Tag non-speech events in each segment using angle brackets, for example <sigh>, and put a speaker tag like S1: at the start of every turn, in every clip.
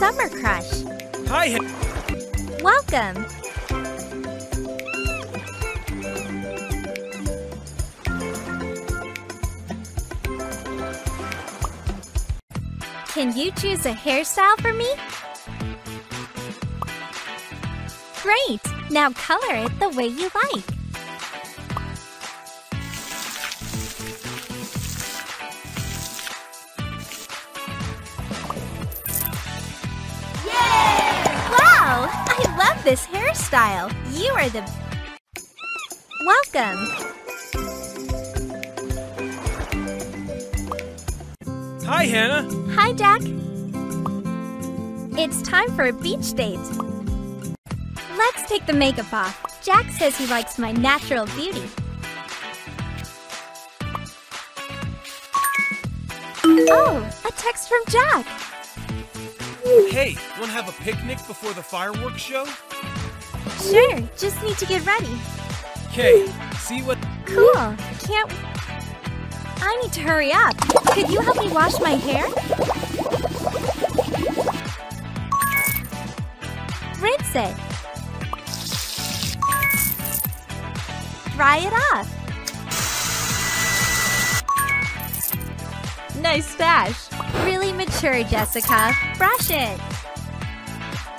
S1: summer crush.
S2: Hi,
S1: Welcome. Can you choose a hairstyle for me? Great! Now color it the way you like. Love this hairstyle. You are the... Welcome.
S2: Hi, Hannah.
S1: Hi, Jack. It's time for a beach date. Let's take the makeup off. Jack says he likes my natural beauty. Oh, a text from Jack.
S2: Hey, wanna have a picnic before the fireworks show?
S1: Sure, just need to get ready.
S2: Okay, <gasps> see what.
S1: Cool. Can't. I need to hurry up. Could you help me wash my hair? Rinse it. Dry it off.
S3: Nice stash.
S1: Really mature, Jessica. Brush it.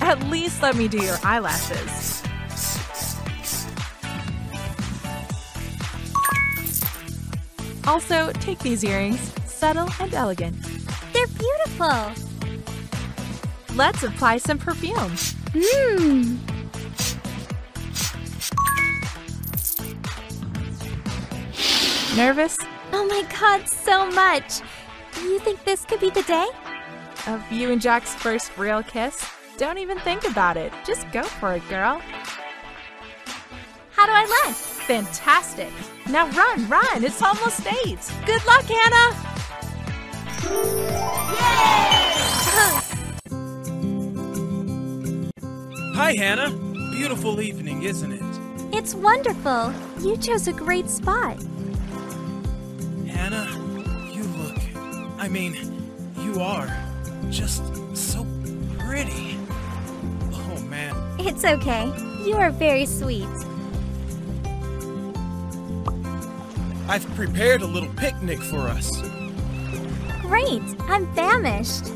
S3: At least let me do your eyelashes. Also, take these earrings. Subtle and elegant.
S1: They're beautiful.
S3: Let's apply some perfume.
S1: Mmm.
S3: Nervous?
S1: Oh my god, so much. Do you think this could be the day?
S3: Of you and Jack's first real kiss? Don't even think about it. Just go for it, girl.
S1: How do I look?
S3: Fantastic. Now run, run. It's almost eight. Good luck, Hannah.
S2: Hi, Hannah. Beautiful evening, isn't it?
S1: It's wonderful. You chose a great spot.
S2: Hannah, you look. I mean, you are just so pretty. Oh, man.
S1: It's okay. You are very sweet.
S2: I've prepared a little picnic for us.
S1: Great. I'm famished.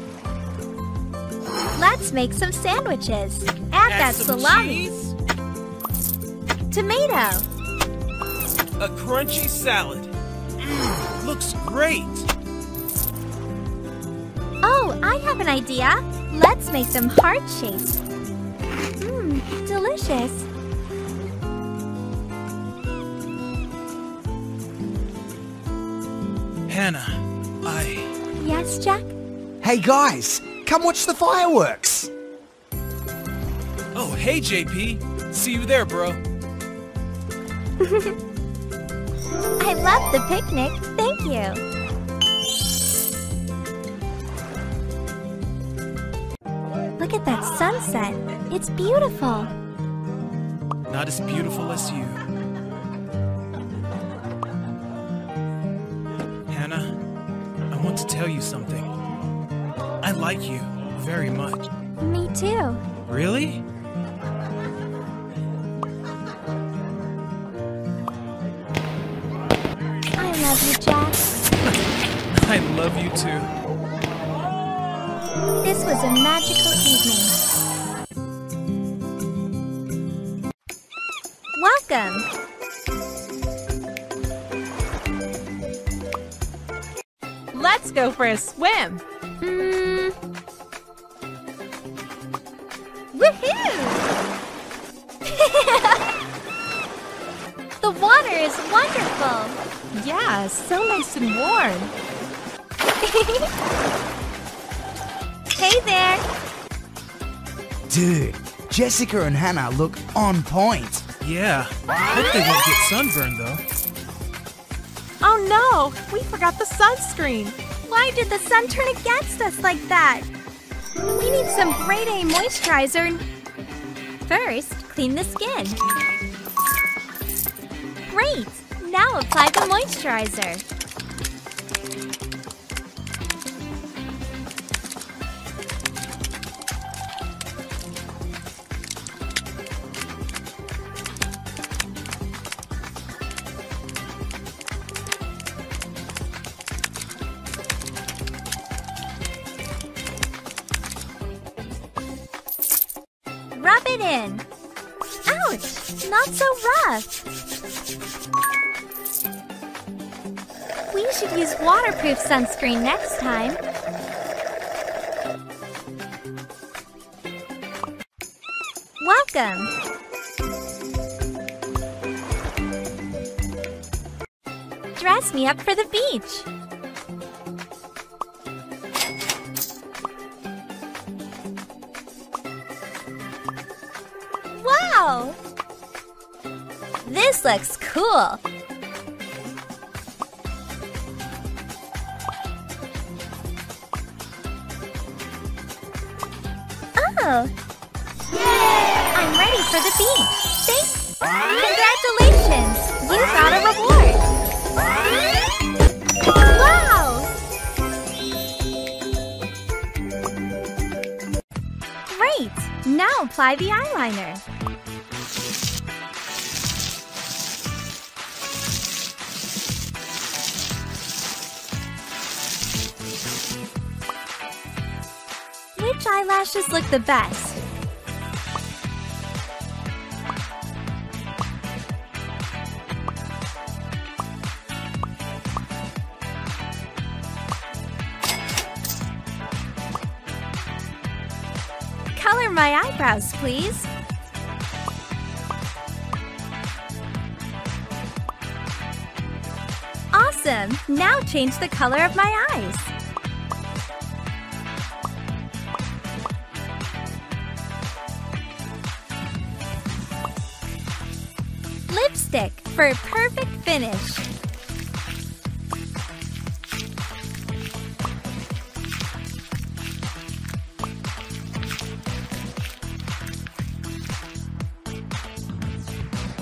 S1: Let's make some sandwiches. Add, that
S2: some
S1: salami.
S2: cheese,
S1: Tomato.
S2: a crunchy salad. Mmm, looks great.
S1: Oh, I have an idea. Let's make them heart shapes. Mmm, delicious.
S2: Hannah, I.
S1: Yes, Jack?
S4: Hey guys, come watch the fireworks.
S2: Oh, hey, JP. See you there, bro. <laughs>
S1: I love the picnic. Thank you. Look at that sunset. It's beautiful.
S2: Not as beautiful as you. Want to tell you something. I like you very much.
S1: Me too.
S2: Really?
S1: I love you, Jack. <laughs>
S2: I love you too.
S1: This was a magical evening. Welcome.
S3: Let's go for a swim.
S1: Mm. Woohoo! <laughs> the water is wonderful.
S3: Yeah, so nice and warm. <laughs>
S1: hey there.
S4: Dude, Jessica and Hannah look on point.
S2: Yeah. Hope they won't get sunburned though.
S3: Oh no, we forgot the sunscreen.
S1: Why did the sun turn against us like that? We need some grade A moisturizer. First, clean the skin. Great! Now apply the moisturizer. It in. Ouch! Not so rough. We should use waterproof sunscreen next time. Welcome! Dress me up for the beach. Wow! This looks cool. Oh! Yay! I'm ready for the beach. Thanks! Congratulations! You got a reward! Wow! Great! Now apply the eyeliner. Eyelashes look the best? Color my eyebrows, please. Awesome! Now change the color of my eyes. Lipstick for a perfect finish.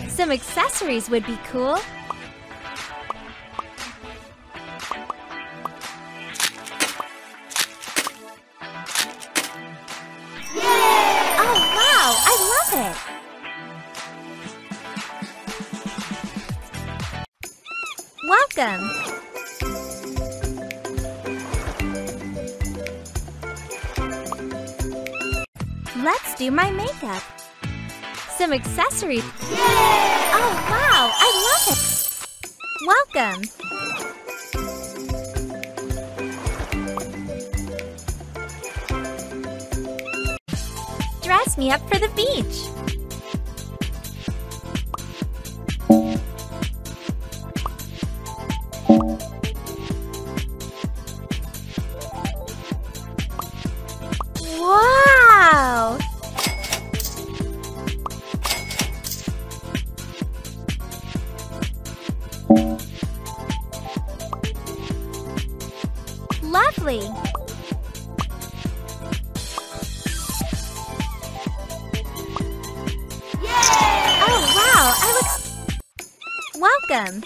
S1: Some accessories would be cool. Oh, wow! I love it! Welcome! Let's do my makeup. Some accessories. Oh, wow! I love it! Welcome! Dress me up for the beach. Lovely! Oh, wow! I look... Welcome!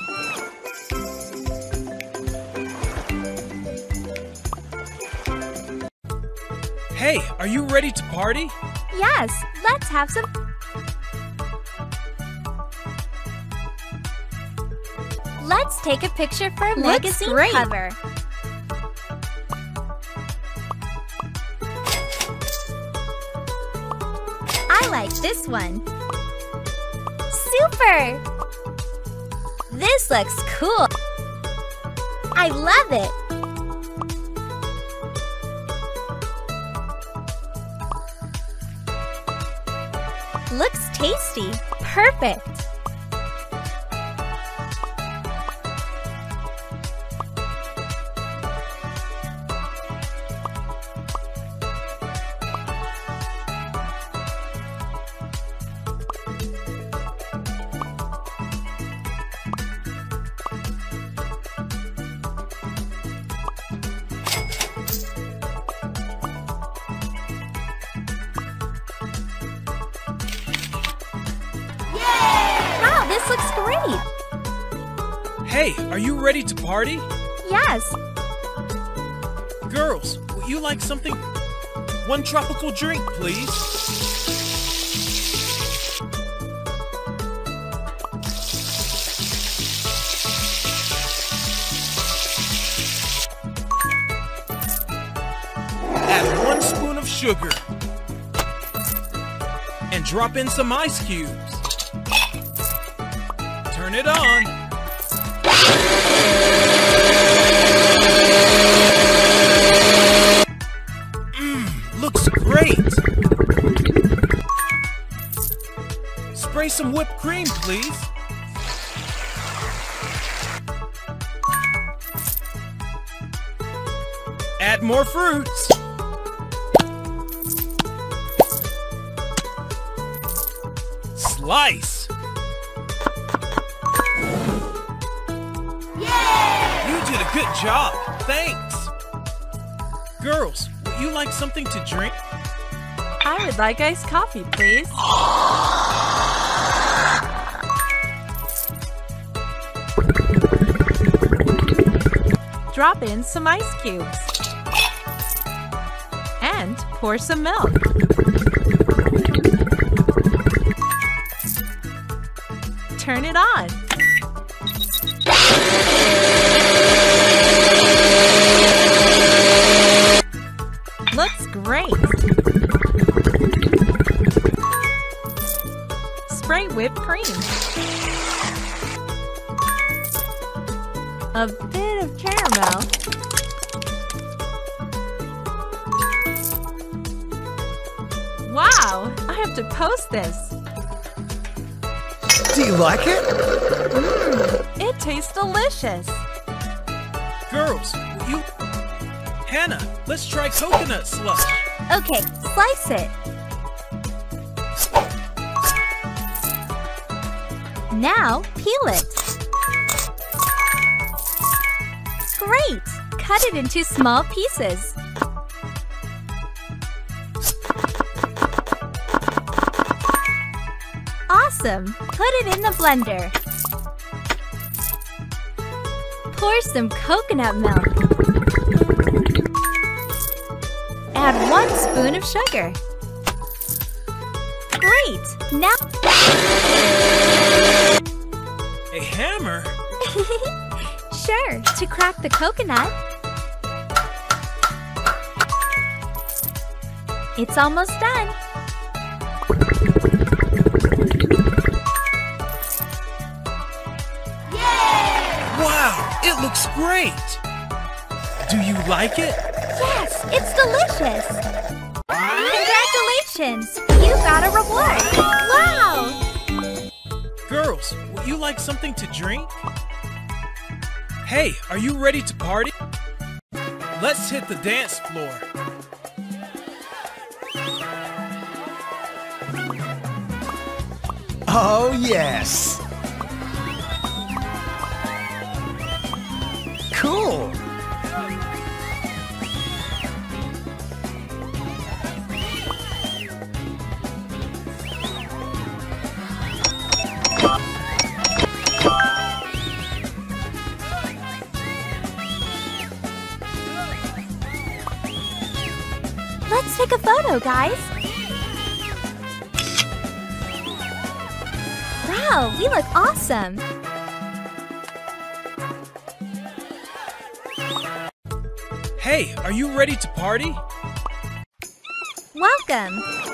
S2: Hey, are you ready to party?
S1: Yes, let's have some... Let's take a picture for a
S3: Looks
S1: magazine
S3: great.
S1: cover. Like this one. Super! This looks cool. I love it. Looks tasty. Perfect.
S2: Hey, are you ready to party?
S1: Yes.
S2: Girls, would you like something? One tropical drink, please. Add one spoon of sugar. and drop in some ice cubes. Turn it on. Please. Add more fruits. Slice. You did a good job. Thanks. Girls, would you like something to drink?
S3: I would like iced coffee, please. <laughs> Drop in some ice cubes. And pour some milk. Turn it on. Looks great. Spray whipped cream. A bit of caramel. Wow, I have to post this.
S4: Do you like it?
S3: Mm, it tastes delicious.
S2: Girls, will you... Hannah, let's try coconut slush.
S1: Okay, slice it. Now, peel it. Great! Cut it into small pieces. Awesome! Put it in the blender. Pour some coconut milk. Add one spoon of sugar. Great! Now
S2: A hammer? <laughs>
S1: Sure, to crack the coconut. It's almost done. Yay!
S2: Wow, it looks great. Do you like it?
S1: Yes, it's delicious. Congratulations! You got a reward. Wow!
S2: Girls, would you like something to drink? Hey, are you ready to party? Let's hit the dance floor.
S4: Oh, yes. Cool.
S1: Let's take a photo, guys. Wow, we look awesome.
S2: Hey, are you ready to party?
S1: Welcome.